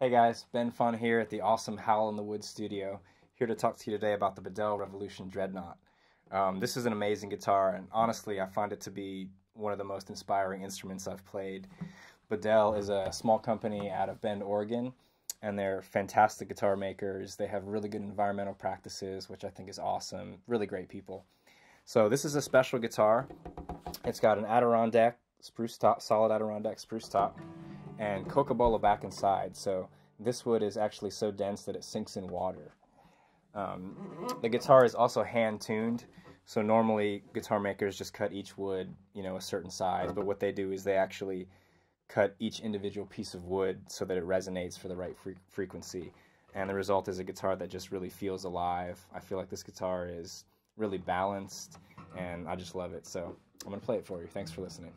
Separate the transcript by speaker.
Speaker 1: Hey guys, Ben Phan here at the awesome Howl in the Woods studio, here to talk to you today about the Bedell Revolution Dreadnought. Um, this is an amazing guitar, and honestly, I find it to be one of the most inspiring instruments I've played. Bedell is a small company out of Bend, Oregon, and they're fantastic guitar makers. They have really good environmental practices, which I think is awesome. Really great people. So this is a special guitar. It's got an Adirondack spruce top, solid Adirondack spruce top and cocobolo back inside. So this wood is actually so dense that it sinks in water. Um, the guitar is also hand tuned. So normally guitar makers just cut each wood, you know, a certain size, but what they do is they actually cut each individual piece of wood so that it resonates for the right fre frequency. And the result is a guitar that just really feels alive. I feel like this guitar is really balanced and I just love it. So I'm going to play it for you. Thanks for listening.